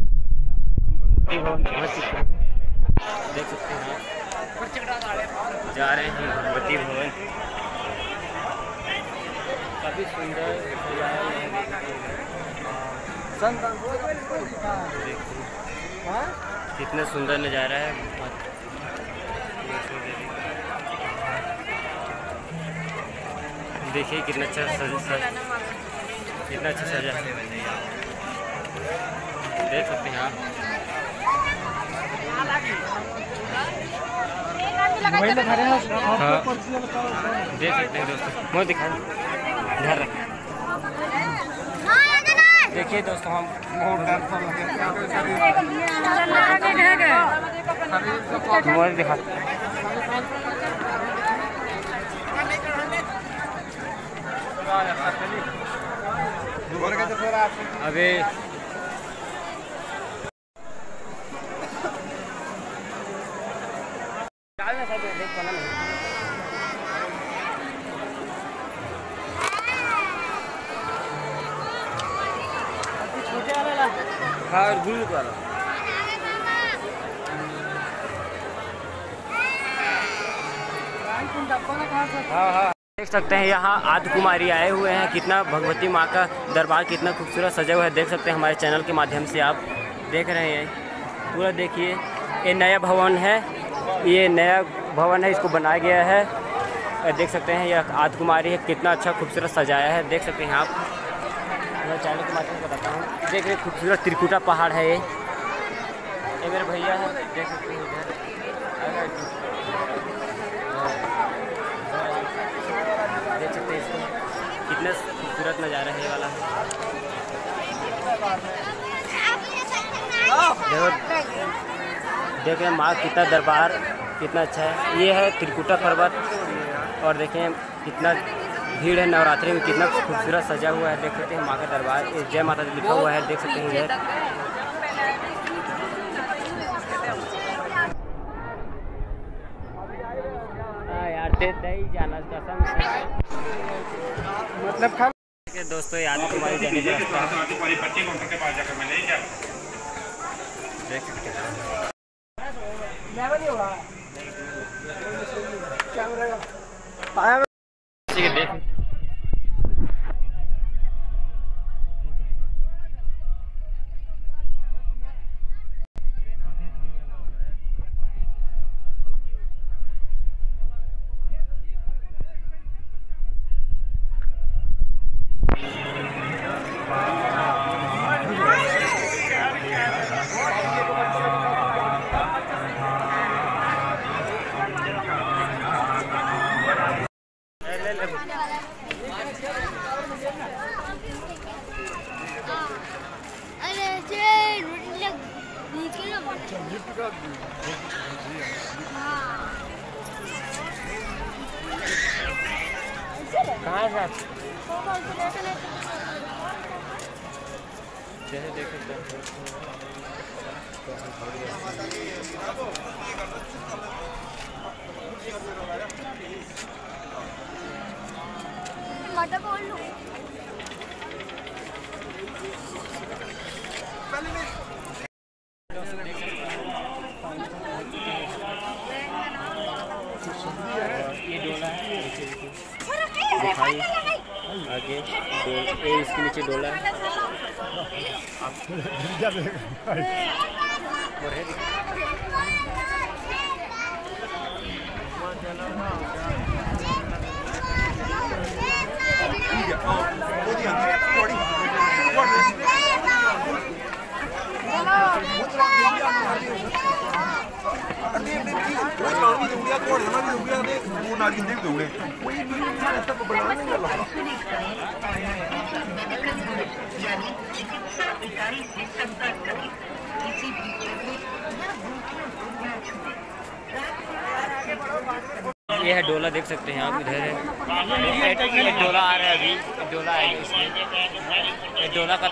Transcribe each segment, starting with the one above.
भगवती भवन पहुँच चुके हैं देख सकते हैं आप जा रहे हैं भगवती भवन काफ़ी सुंदर सजाया हुआ है देख सकते हैं। कितना सुंदर नज़ारा है देखिए कितना अच्छा सज कितना अच्छा सजा देख सकते हैं आप। हाँ। देख सकते हैं दोस्तों। दिखाएँ ध्यान रखें देखिए दोस्तों हम मोबाइल दिखा। अबे हाँ हैं कुमारी आए हुए हैं। कितना भगवती माँ का दरबार कितना खूबसूरत सजा हुआ है। देख सकते हैं हमारे चैनल के माध्यम से आप देख रहे हैं। पूरा देखिए, ये नया भवन है। ये नया भवन है, इसको बनाया गया है। देख सकते हैं, यह आदि कुमारी है। कितना अच्छा खूबसूरत सजाया है। देख सकते हैं आप। मैं चैनल के माध्यम से बताता हूँ। देख रहे खूबसूरत त्रिकुटा पहाड़ है ये। ये मेरे भैया है। देख सकते हैं इधर अगर देख सकते हैं इसको कितना खूबसूरत नज़ारा है ये वाला। देखो देख रहे हैं माँ कितना दरबार कितना अच्छा है। ये है त्रिकुटा पर्वत और देखें कितना भीड़ है नवरात्रि में कितना खूबसूरत सजा हुआ है देख सकते हैं माँ का दरबार। जय माता दी लिखा हुआ है देख सकते हैं इधर। हाँ यार दे दे ही जाना कसम मतलब खा दोस्तों याद तुम्हारी जाने का रास्ता है। तुम्हारी डॉलर। है ये है डोला, देख सकते हैं आप इधर है। डोला आ रहा है अभी। डोला है इसमें। डोला का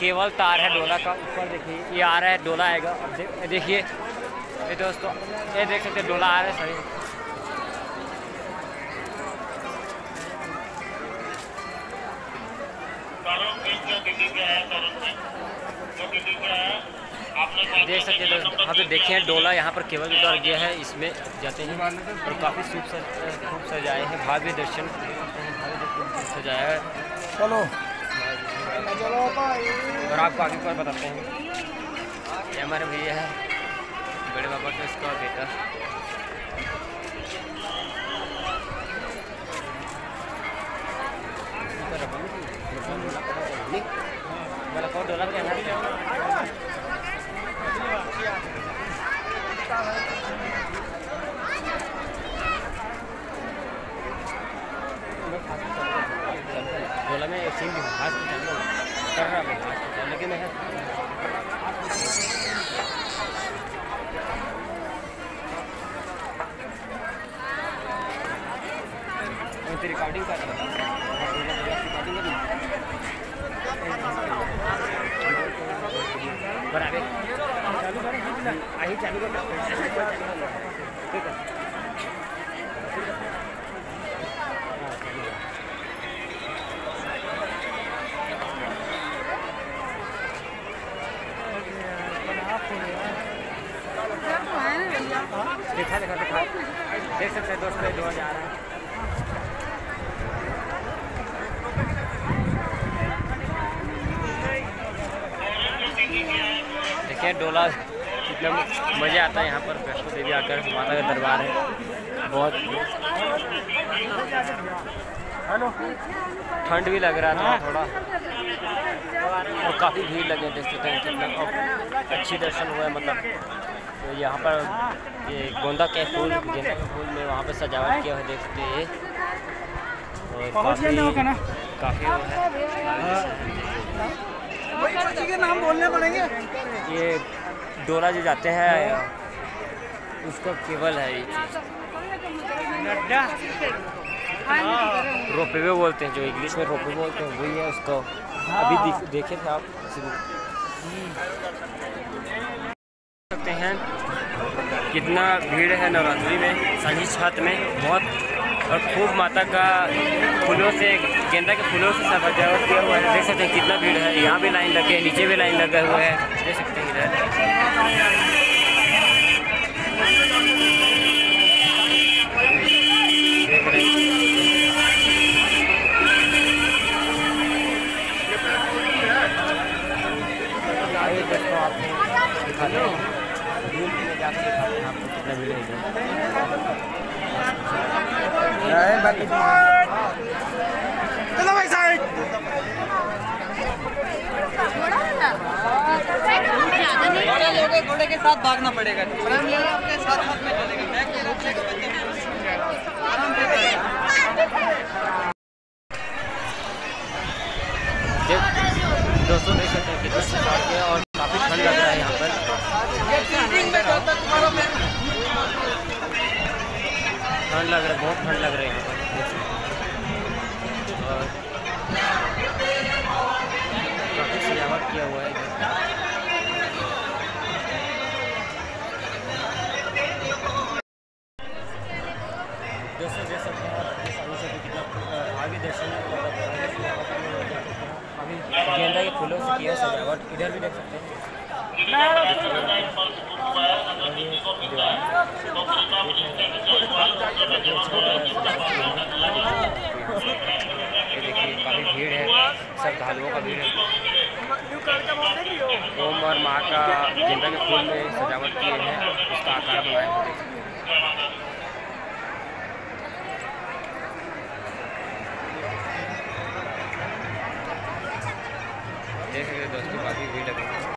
केवल तार है, डोला का। ऊपर देखिए, ये आ रहा है, डोला आएगा। देखिए ये दोस्तों। ये देख सकते हैं डोला आ रहा है सही देख सकते हैं यहाँ पे देखिए डोला यहाँ पर केवल द्वारा गया है इसमें जाते हैं और काफ़ी खूब सज खूब सजाए हैं भाग्य दर्शन दर्शन सजाया है। चलो। और आपको आगे पर बताते हैं। ये हमारे भैया है। बड़े बाबा का इसका बेटा। मला कौन डोला क्या है हाथ कर रहा में चालू लेकिन मैं रिकॉर्डिंग कर रहा था। बराबर। चालू कर आई चालू कर ठीक है। दिखा दिखा दिखा। देख सकते हैं दोस्तों दो हज़ार। देखिए डोला कितना मज़ा आता है यहाँ पर वैष्णो देवी आकर माता का दरबार है। बहुत ठंड भी लग रहा था थोड़ा। और काफ़ी भीड़ लगे देख सकते हैं कितना और अच्छी दर्शन हुआ है मतलब। तो यहाँ पर ये गोंदा के फूल गेंदा के फूल में वहाँ पर सजावट किया हुआ है देख सकते हैं। और काफ़ी काफ़ी है। के नाम बोलने पड़ेंगे। ये डोला जो जाते हैं उसका केवल है ये चीज़। रोपवे बोलते हैं जो इंग्लिश में रोपवे बोलते हैं वही है उसको। अभी देखे थे आप? सकते हैं। कितना भीड़ है नवरात्रि में सही छत में बहुत और खूब माता का फूलों से, गेंदा के फूलों से सजावट किया हुआ है। देख सकते हैं कितना भीड़ है। यहाँ भी लाइन लगे है, नीचे भी लाइन लगा हुआ है। देख सकते हैं इधर। देख जाके दिखाते हैं। आपको कितना इधर चलो भाई साइड घोड़े घोड़े के साथ भागना पड़ेगा आपके साथ साथ में चलेगा बैग को बच्चे दोस्तों देख सकते हैं कितना सजावट किया और ठंड लग रहा है बहुत ठंड लग रहा है। और काफ़ी सजावट किया हुआ है दोस्तों देख सकते हैं आप से कितना आगे दर्शन अभी गेंदा के फूलों से किया सजावट इधर भी देख सकते हैं। काफ़ी भीड़ है का भीड़ ओम और माँ का गेंदा के फूल में सजावट किए हैं, उसका आकार बनाए हैं। देख दोस्तों, काफ़ी भीड़ है।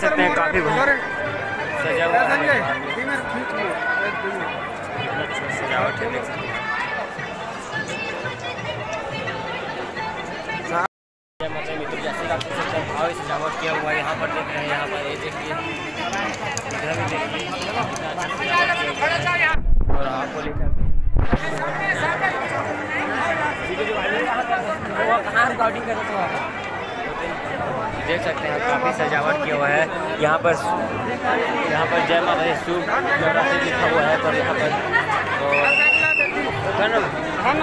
देख सकते हैं काफ़ी सजा हुआ कितना सजावट है देख सकते हैं। हैं भाव सजावट किया हुआ है यहाँ पर देख रहे हैं आप पर ये देखिए। इधर भी देखिए। और आपको लेकर वो कहाँ रिकॉर्डिंग कर रहे थे देख सकते हैं काफ़ी सजावट किया हुआ है यहाँ पर यहाँ पर जय माता दी शुभ नवरात्रि लिखा हुआ है पर यहाँ पर? पर हम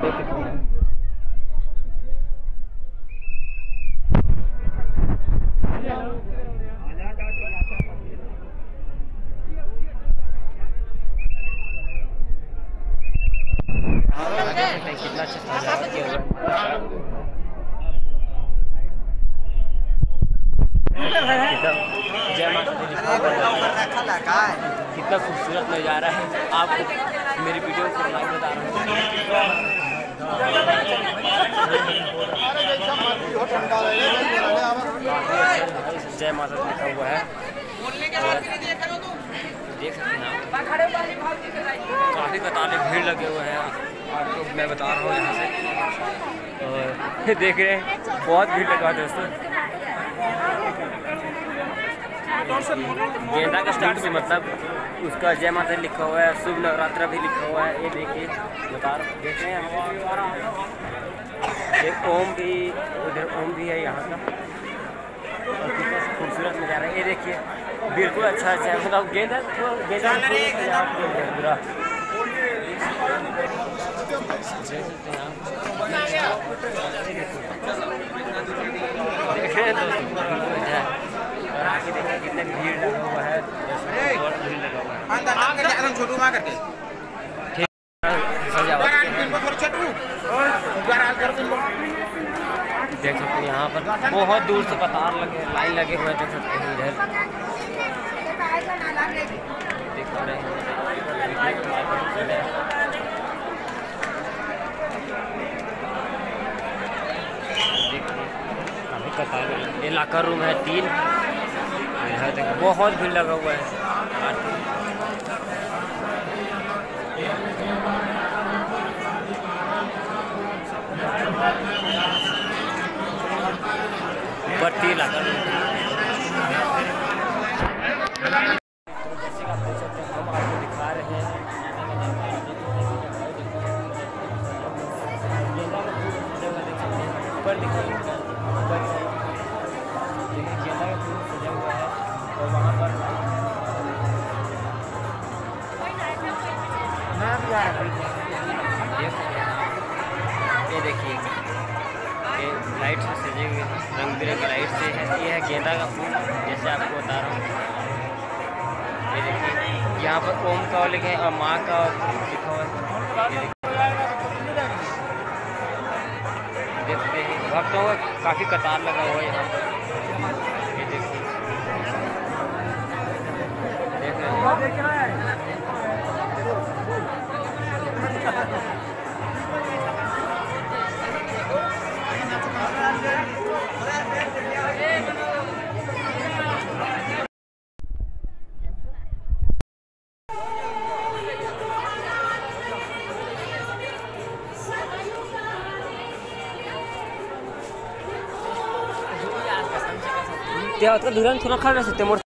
देख सकते हैं देख सकते हैं कितना अच्छा सजावट किया हुआ है कितना जय माता दी लिखा हुआ कितना खूबसूरत नज़ारा है। आपको मेरी वीडियो को लाइव बता रहा हूँ। जय माता लिखा हुआ है। देख सकते हैं काफ़ी भीड़ लगे हुए हैं। आपको मैं बता रहा हूँ यहाँ से। और देख रहे हैं, बहुत भीड़ लगा दोस्तों गेंदा का स्टार्ट से मतलब उसका जय माता लिखा हुआ है शुभ नवरात्रा भी लिखा हुआ है ये देखिए बता रहा देख रहे हैं एक ओम भी उधर ओम भी है यहाँ का। खूबसूरत नज़ारा है। ये देखिए बिल्कुल अच्छा अच्छा है। मतलब गेंदा तो गेंदा है पूरा। देख आगे देखिए कितने भीड़ लगा हुआ है और भीड़ लगा हुआ है। अंदर अंदर जाकर छोटू मार करके। सजावट बाहर पिन को थोड़ा छोटू। बाहर आकर पिन देख सकते हैं यहाँ पर बहुत दूर से कतार लगे लाइन लगे हुए देख सकते हैं इधर। देख रहे हैं। कतार ये लाकर रूम है तीन। इधर देखो बहुत भीड़ लगा हुआ है। बत्ती लाकर लिखे और माँ का लिखा हुआ है। देखते हैं। भक्तों का काफ़ी कतार लगा हुआ है यहाँ पर। त्या आता धुरान थोडा खा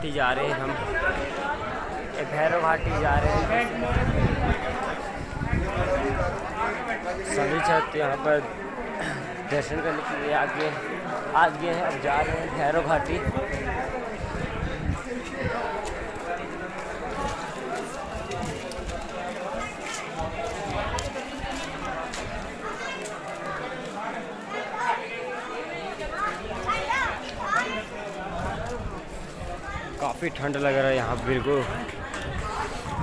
घाटी जा रहे हैं हम। भैरव घाटी जा रहे हैं। सभी छत यहाँ पर दर्शन करने के लिए आगे आज गए हैं, अब जा रहे हैं भैरव घाटी। काफ़ी ठंड लग रहा है यहाँ बिल्कुल।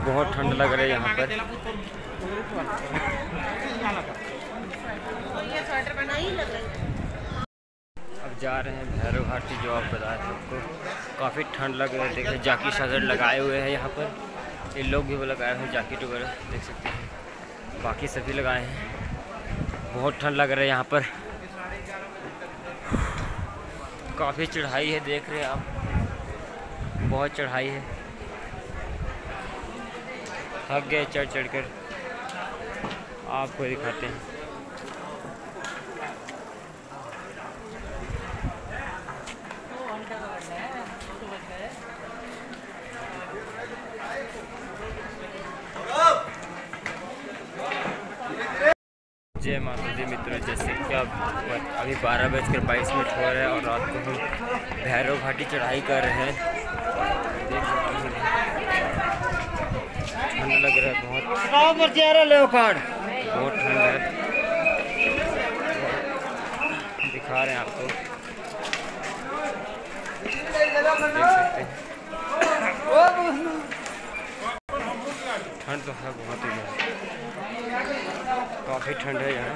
बहुत ठंड लग रहा है यहाँ पर। अब जा रहे हैं भैरव घाटी जो आप बताए सबको काफ़ी ठंड लग रही है देखिए जाकी सागर लगाए हुए हैं यहाँ पर। ये लोग भी लगाए हुए जैकेट वगैरह, देख सकते हैं। बाकी सभी लगाए हैं। बहुत ठंड लग रहा है यहाँ पर। काफ़ी चढ़ाई है, देख रहे हैं आप। बहुत चढ़ाई है। थक गए चढ़ चढ़ कर आपको दिखाते हैं। जय माता दी मित्रों, जैसे कि अभी बारह बजकर बाईस मिनट हो रहे हैं और रात को हम भैरव घाटी चढ़ाई कर रहे हैं। ठंड लग रहा है बहुत बहुत ठंड है। दिखा रहे हैं आपको। ठंड तो है बहुत ही काफ़ी ठंड है यहाँ।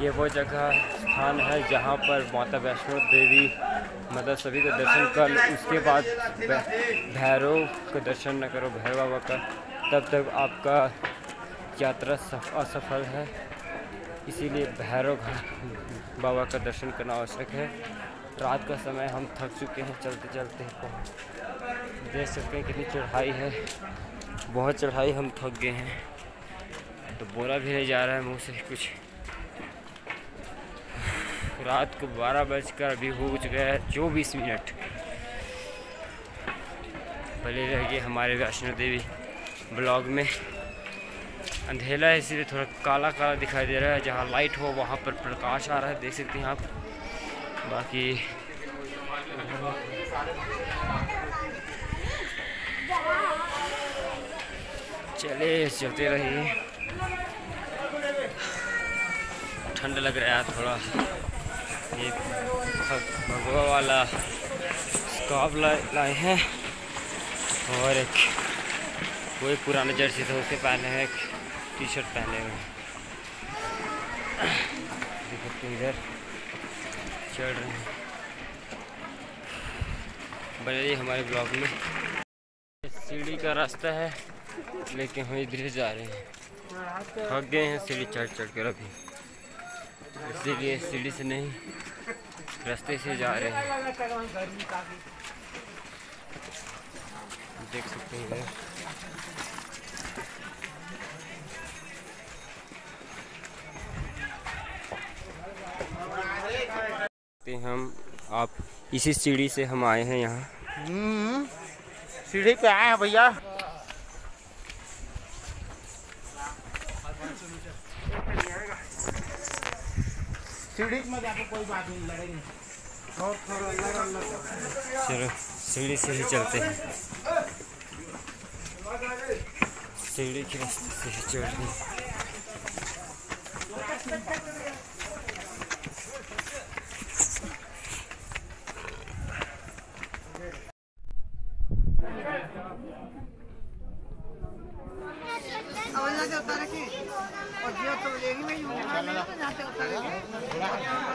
ये वो जगह, स्थान है जहाँ पर माता वैष्णो देवी मतलब सभी को दर्शन कर, उसके बाद भैरव का दर्शन न करो, भैरव बाबा का, तब तक आपका यात्रा सफ, असफल है। इसीलिए भैरव घा- बाबा का दर्शन करना आवश्यक है। रात का समय हम थक चुके हैं, चलते चलते देख सकते हैं कितनी चढ़ाई है। बहुत चढ़ाई हम थक गए हैं। तो बोला भी नहीं जा रहा है मुँह से कुछ। रात को बारह बजकर अभी हो चुका है चौबीस मिनट। पहले रह गए हमारे वैष्णो देवी ब्लॉग में। अंधेला है, इसलिए थोड़ा काला काला दिखाई दे रहा है। जहाँ लाइट हो, वहाँ पर प्रकाश आ रहा है, देख सकते हैं आप। बाकी चले, चलते रहिए। ठंड लग रहा है थोड़ा। ये भगवा वाला ला- लाए हैं। और एक कोई पुराना जर्सी था, उसे पहने हैं, एक टी शर्ट पहने हुए। सकते इधर चढ़ रहे हैं। बने रहिए हमारे ब्लॉग में। सीढ़ी का रास्ता है, लेकिन हम इधर जा रहे हैं। थक गए हैं, सीढ़ी चढ़ चढ़ कर अभी। इसीलिए सीढ़ी से नहीं रास्ते से जा रहे हैं। देख सकते हैं हम आप इसी सीढ़ी से हम आए हैं यहाँ। हम्म, सीढ़ी पे आए हैं भैया। चलो सीढ़ी से ही चलते हैं। सीढ़ी के रास्ते से ही चलते हैं और जाके उतारेगी और जो तो लेगी नहीं होगा नहीं तो जाते उतारेगी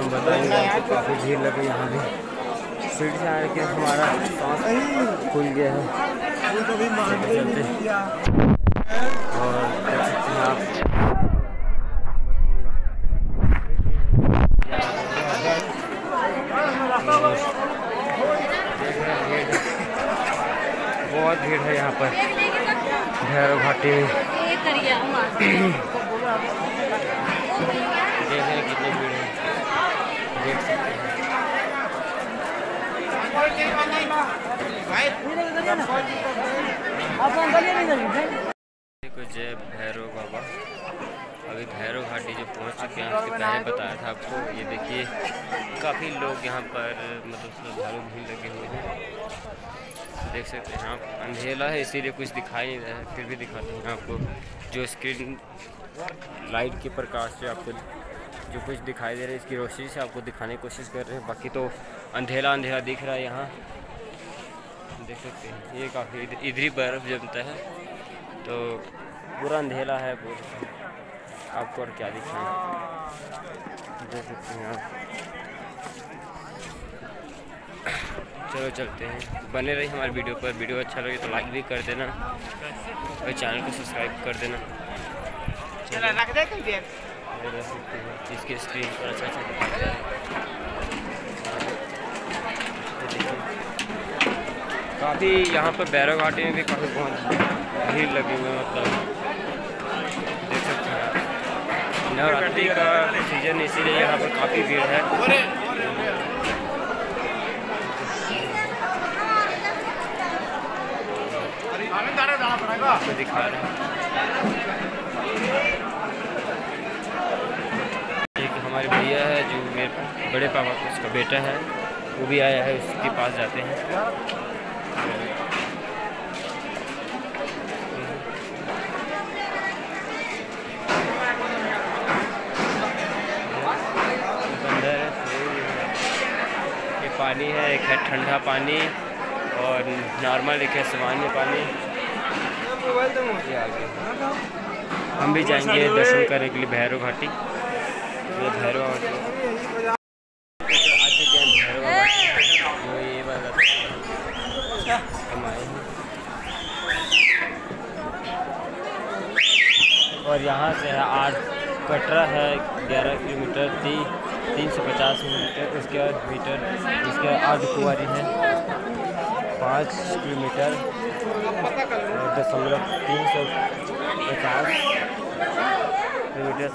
हम बताएँगे आपको काफ़ी भीड़ लगी यहाँ भी। फिर से आके के हमारा सांस खुल गया है। चलते चलते और देख सकते हैं आप देख रहे हैं भीड़ बहुत भीड़ है यहाँ पर भैरव घाटी में देख रहे हैं कितनी भीड़ है देख सकते हैं देखो जय भैरव बाबा अभी भैरव घाटी जो पहुँच चुके हैं, आपके पहले बताया था आपको, ये देखिए, काफ़ी लोग यहाँ पर मतलब श्रद्धालु भीड़ लगे हुए हैं। देख सकते हैं आप अंधेला है, इसीलिए कुछ दिखाई नहीं रहा है, फिर भी दिखाते हैं आपको, जो स्क्रीन लाइट के प्रकाश से आपको जो कुछ दिखाई दे रहा है, इसकी रोशनी से आपको दिखाने की कोशिश कर रहे हैं। बाकी तो अंधेला अंधेरा दिख रहा है यहाँ। देख सकते हैं, ये काफ़ी इधर ही बर्फ़ जमता है तो पूरा अंधेला है, पूरा। आपको और क्या दिखाएँ देख सकते हैं आप। चलो चलते हैं। बने रही हमारे वीडियो पर। वीडियो अच्छा लगे तो लाइक भी कर देना और चैनल को सब्सक्राइब कर देना। इसके स्क्रीन पर अच्छा अच्छा दिखाता है। काफ़ी यहाँ पर बैरव घाटी में भी काफ़ी बहुत भीड़ लगी हुई है मतलब। नवरात्रि का सीज़न इसीलिए यहाँ पर काफ़ी भीड़ है। आपको दिखा रहे हैं। एक हमारे भैया है जो मेरे बड़े पापा उसका बेटा है, वो भी आया है, उसके पास जाते हैं बंदर है, ये पानी है, एक है ठंडा पानी और नॉर्मल एक है सामान्य पानी। हम भी जाएँगे दर्शन करने के लिए भैरव घाटी। भैरव घाटी।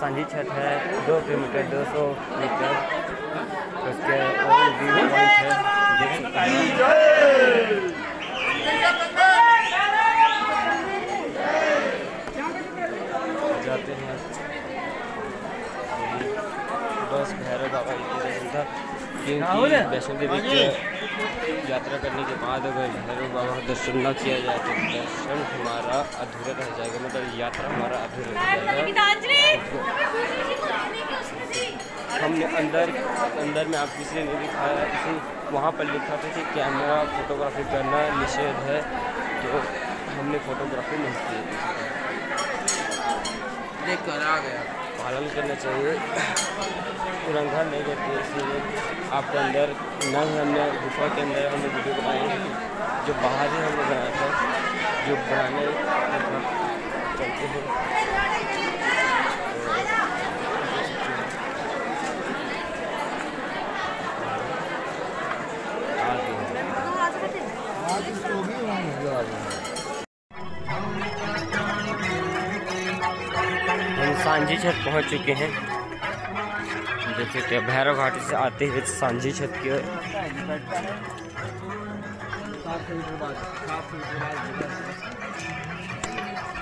सांझी छत है दो किलोमीटर, दो सौ मीटर। उसके जाते हैं। बस भैरव बाबा की क्योंकि वैष्णो देवी यात्रा करने के बाद अगर भैरव बाबा का दर्शन न किया जाए तो दर्शन हमारा अधूरा रह जाएगा। मतलब यात्रा हमारा अधूरा रह जाएगा। हमने अंदर अंदर में आप किसी ने नहीं दिखाया किसी वहाँ पर लिखा था कि कैमरा फोटोग्राफी करना निषेध है तो हमने फोटोग्राफी नहीं की देख कर आ गया। पालन करना चाहिए। उल्लंघन नहीं करते इसलिए आपके अंदर न हमने, गुफा के अंदर हमने वीडियो बनाई जो बाहर ही हमने बनाया था, जो बनाने चलते हैं। सांझी छत पहुँच चुके हैं। देख सकते हैं भैरव घाटी से आते हुए सांझी छत की ओर।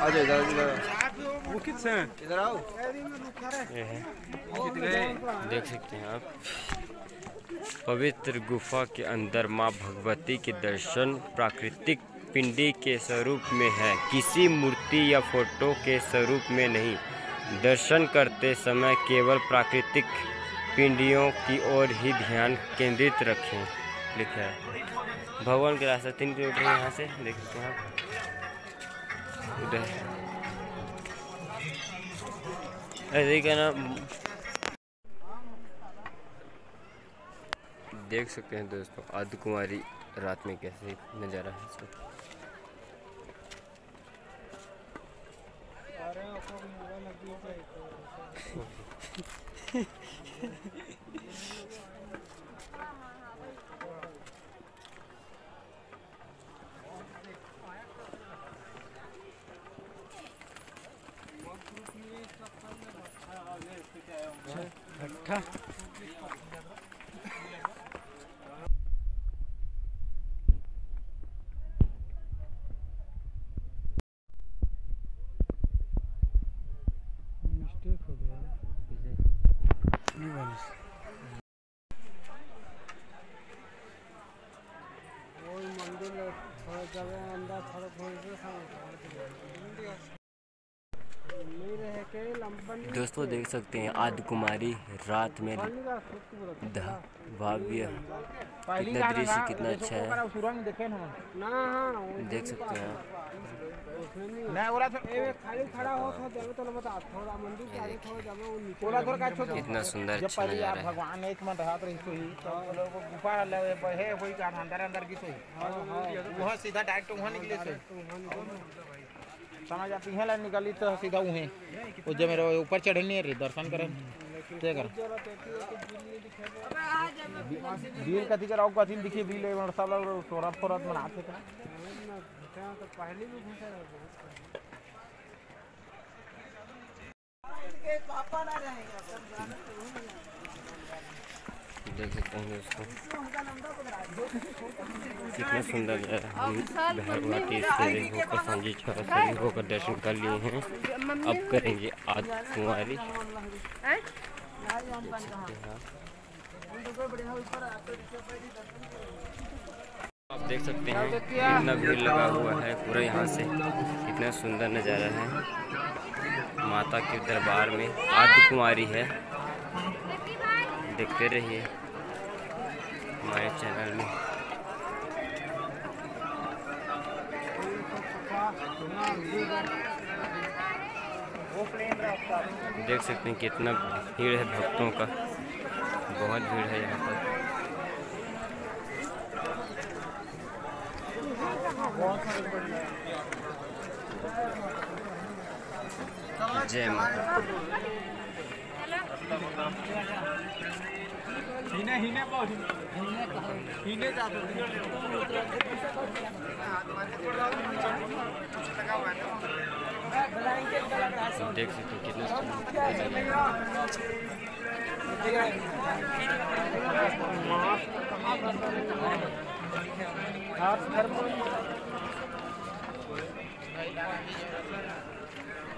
आ जाओ इधर इधर इधर आओ। ये है। देख सकते हैं आप। पवित्र गुफा के अंदर माँ भगवती के दर्शन प्राकृतिक पिंडी के स्वरूप में है। किसी मूर्ति या फ़ोटो के स्वरूप में नहीं। दर्शन करते समय केवल प्राकृतिक पिंडियों की ओर ही ध्यान केंद्रित रखें, लिखा है। भगवान के रास्ता तीन किलोमीटर यहाँ से, देख सकते हैं उधर। ऐसे ही कहना देख सकते हैं दोस्तों, आदि कुमारी रात में कैसे नज़ारा है Kha. सकते हैं। आदि कुमारी रात में भव्य कितना दृश्य कितना अच्छा है। देखे हाँ सकते हैं तो हो कितना सुंदर अच्छा नज़ारा है। भगवान एक मन रही तो ही तो लोग गुफा का अंदर अंदर की तो वहाँ सीधा डायरेक्ट वहाँ निकले समझ आप यहाँ लाइन निकाली तो सीधा वहीं वो जब मेरे ऊपर चढ़ने रे दर्शन करें। कर। बिल कथी कराओ कथी दिखिए बिल ए लोग सोरत फोरत मनाते का पहले भी घुसा रहता देख सकते हैं दोस्तों। कितना सुंदर। हम भैरवती से होकर सांझी होकर दर्शन कर लिए हैं। अब करेंगे आदि कुमारी आप देख सकते हैं कितना भीड़ लगा हुआ है पूरा यहाँ से। कितना सुंदर नज़ारा है। माता के दरबार में आदि कुमारी है। देखते रहिए हमारे चैनल में। देख सकते हैं कितना भीड़ है भक्तों का। बहुत भीड़ है यहाँ पर। जय माता। हिने हिने हिने। जातो देख सकते कितना सुंदर नज़ारा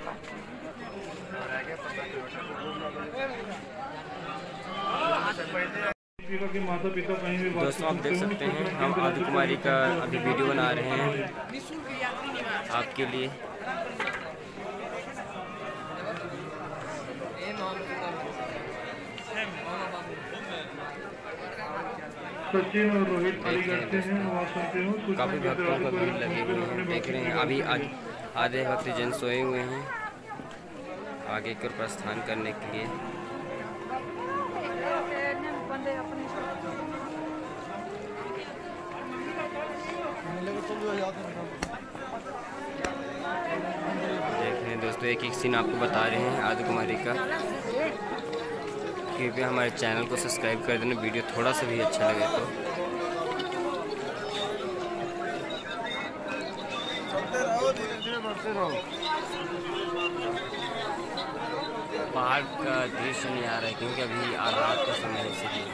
है। दोस्तों आप देख सकते हैं हम आदि कुमारी का अभी वीडियो बना रहे हैं। आपके लिए। सचिन और रोहित अलीगढ़ से हैं। आवाज़ सुनते हो काफ़ी भक्तों का भीड़ लगे हुए हैं देख रहे हैं। अभी आधे आधे भक्तजन सोए हुए हैं। आगे की ओर प्रस्थान करने के लिए। देख रहे हैं दोस्तों एक एक सीन आपको बता रहे हैं आदि कुमारी का। कृपया हमारे चैनल को सब्सक्राइब कर देना, वीडियो थोड़ा सा भी अच्छा लगे तो। पहाड़ का दृश्य नहीं आ रहा है क्योंकि अभी आ रात का समय है इसलिए।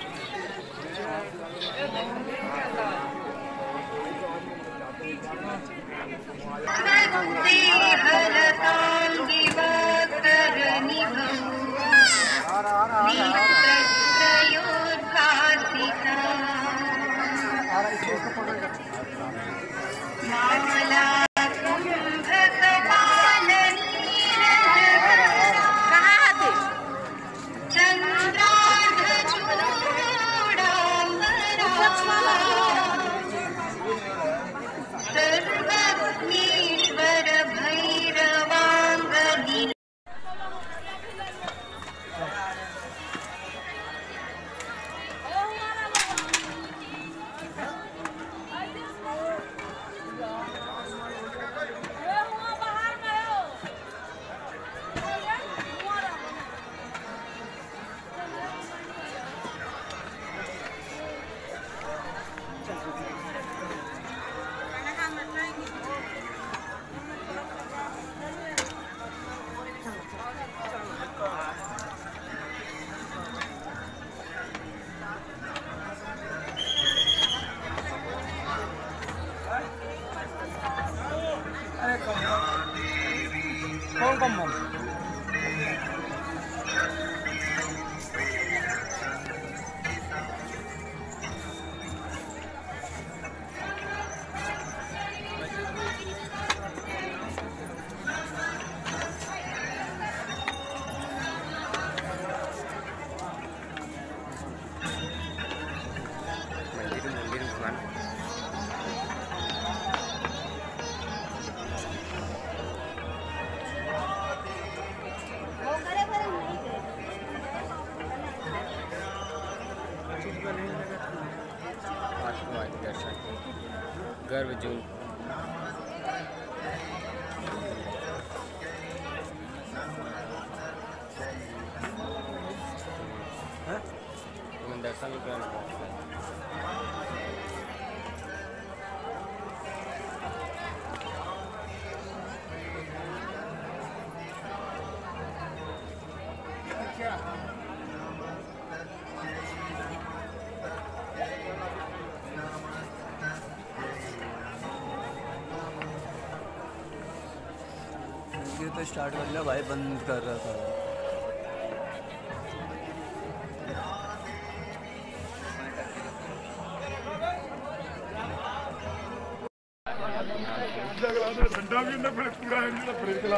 तो स्टार्ट कर लिया भाई बंद कर रहा था।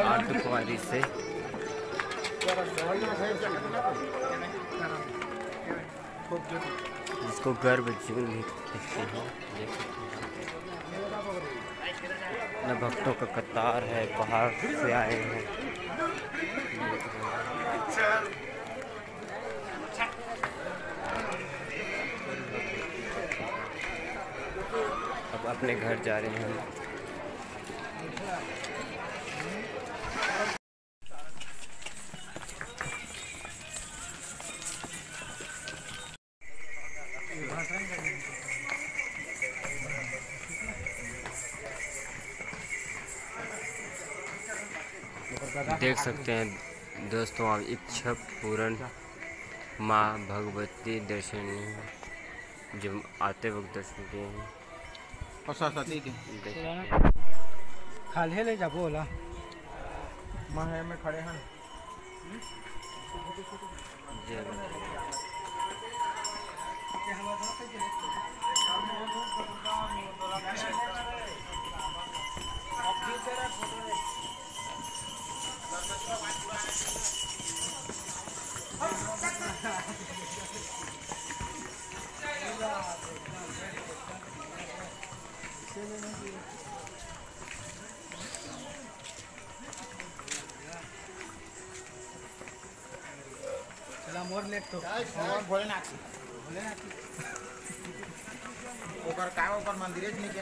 आठ कुमारी से। जिसको गर्भ जीवन भी देखते हैं न भक्तों का कतार है बाहर से आए हैं। अब अपने घर जा रहे हैं सकते हैं। दोस्तों आप इच्छा पूर्ण माँ भगवती दर्शन जब आते वक्त दर्शन किए हैं। खाले ले जा बोला। माँ है मैं खड़े हैं। जय। चला मोर लेट तो। और भोलेनाथ ओकर का ओकर मंदिरे नहीं के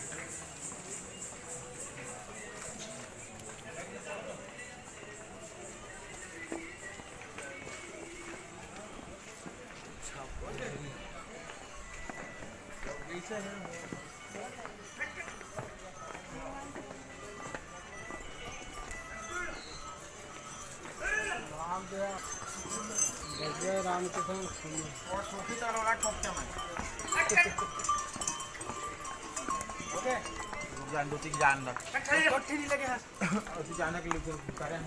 लग कट्ठी नहीं लगे हैं। और तू जाने के लिए करें।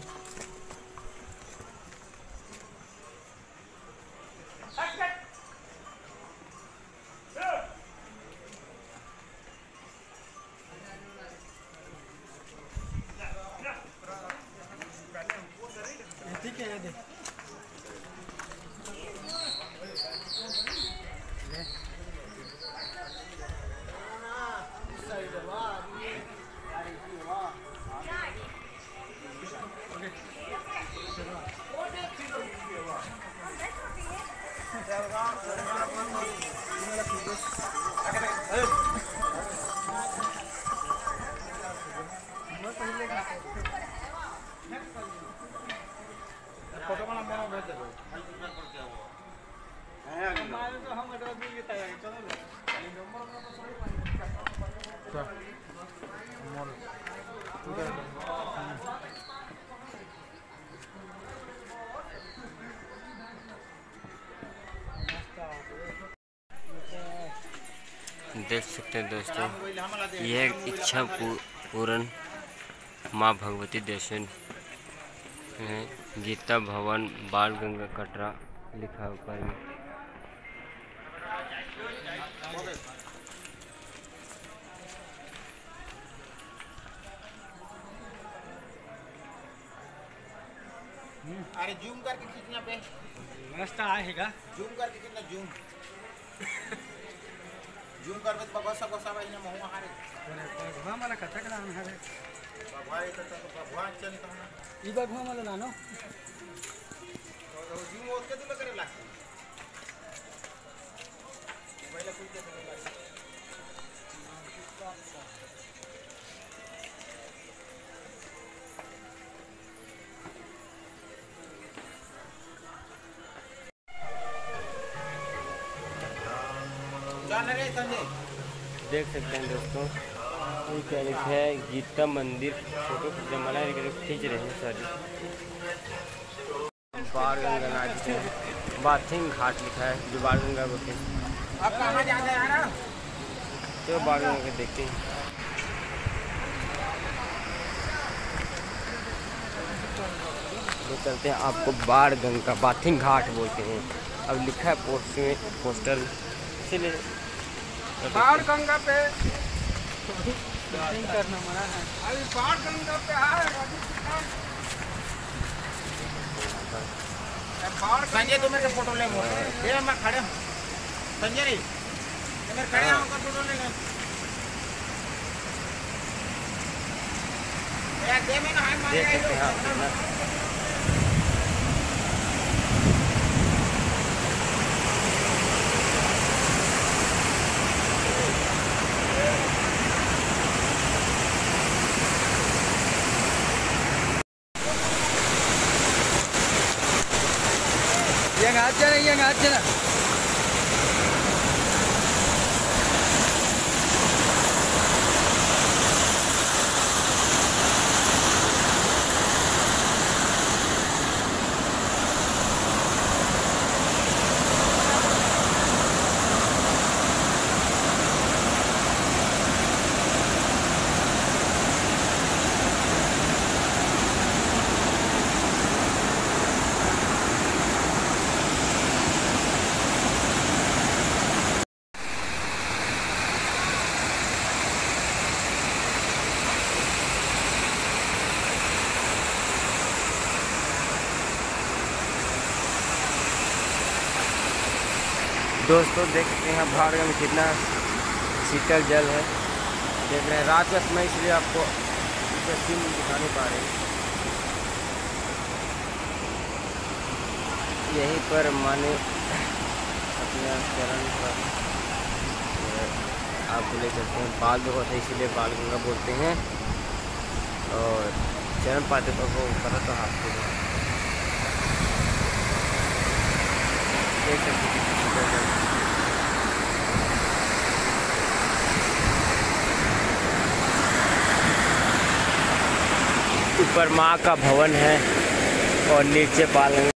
सकते हैं दोस्तों। यह इच्छा पूर्ण माँ भगवती दर्शन गीता भवन बाल गंगा कटरा लिखा है ऊपर में। देख सकते हैं दोस्तों ये क्या लिखा है? गीता मंदिर फ़ोटो जमाना खींच रहे हैं सॉरी। बाढ़ गंगा नाच बाथिंग घाट लिखा है जो बाढ़ गंगा को तो बाढ़ गंगा के देखते हैं। तो चलते हैं आपको बाढ़ गंगा बाथिंग घाट बोलते हैं। अब लिखा है पोस्ट में पोस्टर इसीलिए बाढ़ गंगा पे। करना मना है अभी बाढ़ गंगा पे आएगा संजय तुम मेरे फ़ोटो ले ये मैं खड़े हूँ। संजय ये मेरे खड़े हैं। फ़ोटो ले यार दे मैंने हाथ मार देख सकते हैं आप कितना दोस्तों, देख सकते हैं भाड़ में कितना शीतल जल है। देख रहे हैं, रात का समय इसलिए आपको इसका दिखा नहीं पा रहे यहीं पर माने अपने चरण पर आपको ले चलते हैं। बाल बहुत है, इसीलिए बाल गंगा बोलते हैं। और चरण पाते पर वो करा तो हाथ को देख सकते हैं ऊपर माँ का भवन है और नीचे पालन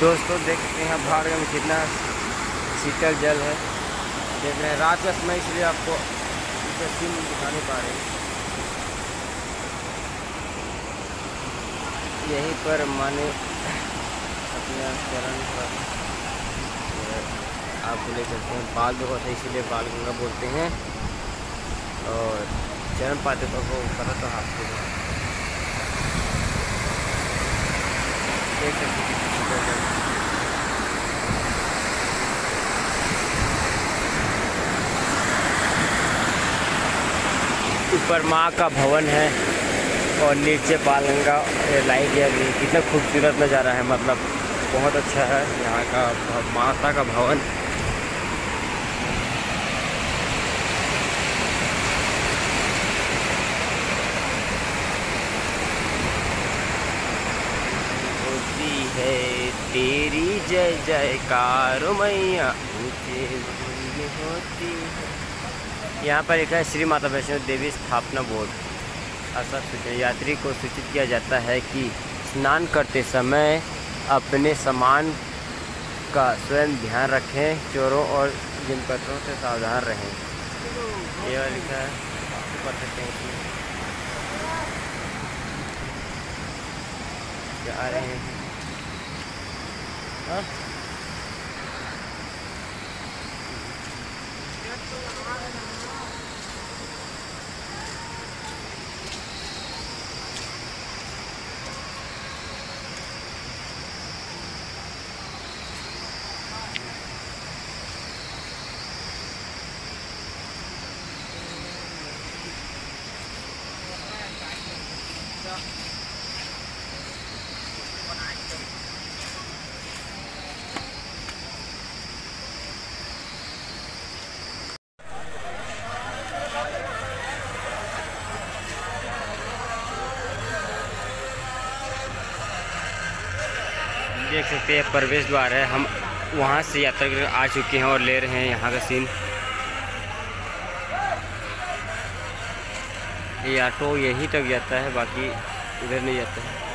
दोस्तों, देख सकते हैं भाड़ में कितना शीतल जल है। देख रहे हैं, रात का समय इसलिए आपको सीन दिखा नहीं पा रहे यहीं पर माने अपने चरण पर आपको ले चलते हैं। बाल बहुत है, इसीलिए बाल गंगा बोलते हैं। और चरण पाते पर वो करा तो हाथ देख सकते हैं। ऊपर माँ का भवन है और नीचे पालंगा लाइट जल रही कितना खूबसूरत नज़ारा है मतलब बहुत अच्छा है यहाँ का माता का भवन होती है तेरी जय जयकार मैया होती यहाँ पर एक है, श्री माता वैष्णो देवी स्थापना बोर्ड। ऐसा सूचना, यात्री को सूचित किया जाता है कि स्नान करते समय अपने सामान का स्वयं ध्यान रखें, चोरों और जिन पत्रों से सावधान रहें। ये लिखा है पढ़ सकते हैं आ रहे हैं। हाँ? देख सकते हैं प्रवेश द्वार है। हम वहाँ से यात्रा कर आ चुके हैं और ले रहे हैं यहाँ का सीन ये ऑटो यहीं तक जाता है, बाकी इधर नहीं जाता है।